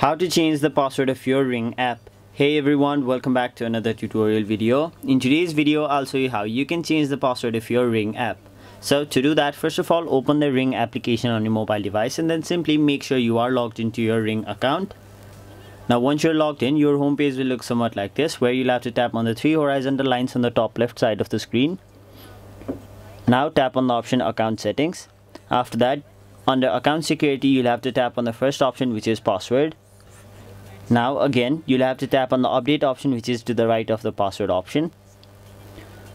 How to change the password of your Ring app. Hey everyone, welcome back to another tutorial video. In today's video, I'll show you how you can change the password of your Ring app. So to do that, first of all, open the Ring application on your mobile device and then simply make sure you are logged into your Ring account. Now once you're logged in, your home page will look somewhat like this where you'll have to tap on the three horizontal lines on the top left side of the screen. Now tap on the option account settings. After that, under account security, you'll have to tap on the first option which is password. Now again, you'll have to tap on the update option which is to the right of the password option.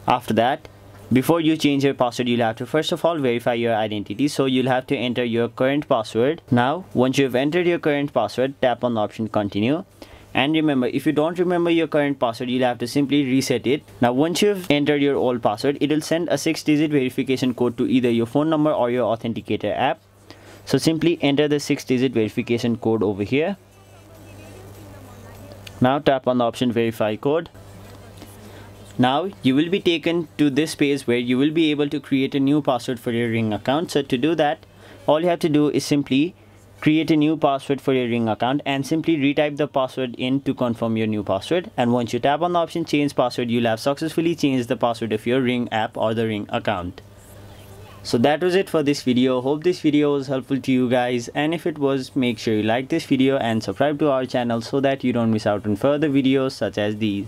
After that, before you change your password, you'll have to first of all verify your identity. So you'll have to enter your current password. Now, once you've entered your current password, tap on the option continue. And remember, if you don't remember your current password, you'll have to simply reset it. Now, once you've entered your old password, it'll send a six digit verification code to either your phone number or your authenticator app. So simply enter the six digit verification code over here now tap on the option verify code. Now you will be taken to this page where you will be able to create a new password for your Ring account. So to do that, all you have to do is simply create a new password for your Ring account and simply retype the password in to confirm your new password. And once you tap on the option change password, you'll have successfully changed the password of your Ring app or the Ring account. So that was it for this video. Hope this video was helpful to you guys and if it was make sure you like this video and subscribe to our channel so that you don't miss out on further videos such as these.